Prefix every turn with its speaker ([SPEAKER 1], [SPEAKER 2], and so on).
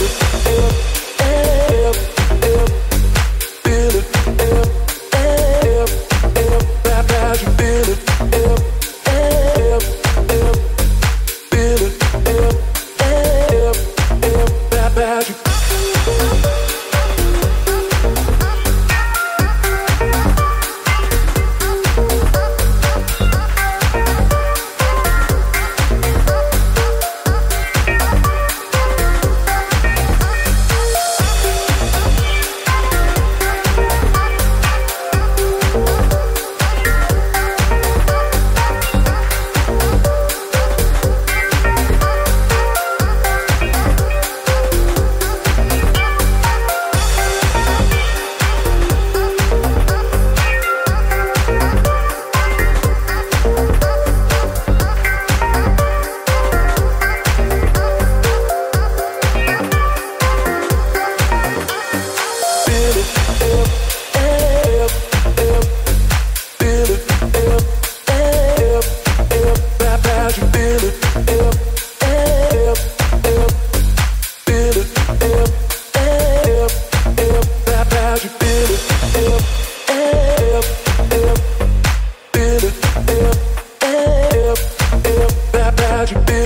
[SPEAKER 1] it. you, band.